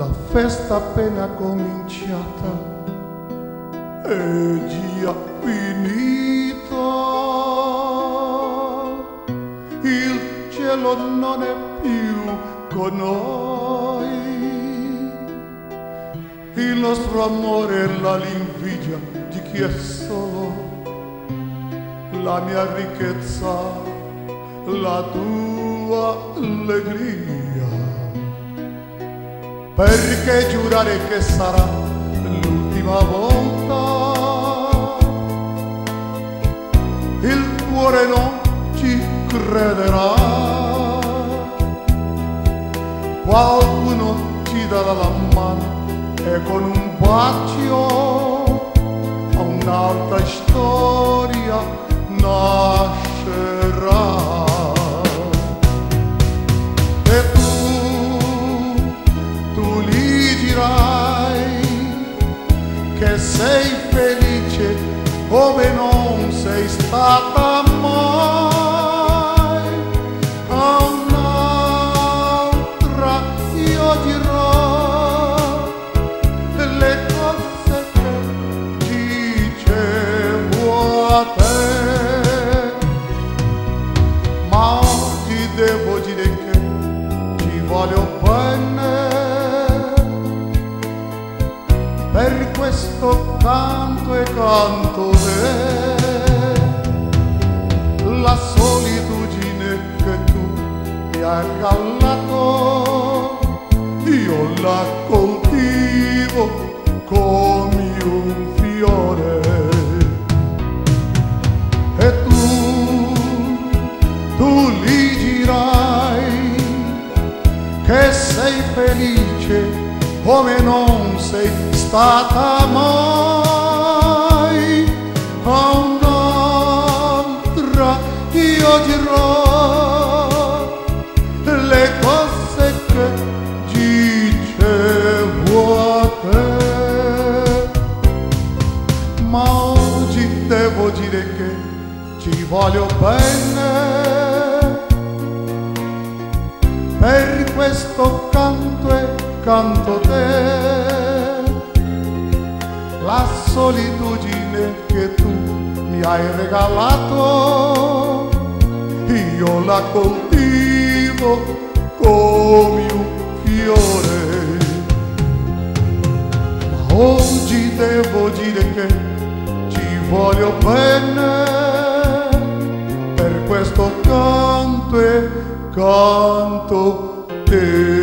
la festa appena cominciata è già finita. Il cielo non è più con noi. Il nostro amore è la l'invidia di chi è solo. La mia ricchezza, la tua allegria perché giurare che sarà l'ultima volta? Il cuore non ci crederà. Qualcuno ci darà la mano e con un bacio a un'altra storia sei felice come non sei stata mai. A un'altra io dirò le cose che dicevo a te. Ma oggi devo dire che ci voglio bene. Per questo canto e canto te. La solitudine che tu mi hai regalato io la coltivo come un fiore. E tu tu lì girai che sei felice come non sei stata mai. A un'altra io dirò le cose che dicevo a te. Ma oggi devo dire che ci voglio bene. Per questo canto e canto te. La solitudine che tu mi hai regalato io la coltivo come un fiore. Ma oggi devo dire che ti voglio bene per questo canto e canto te.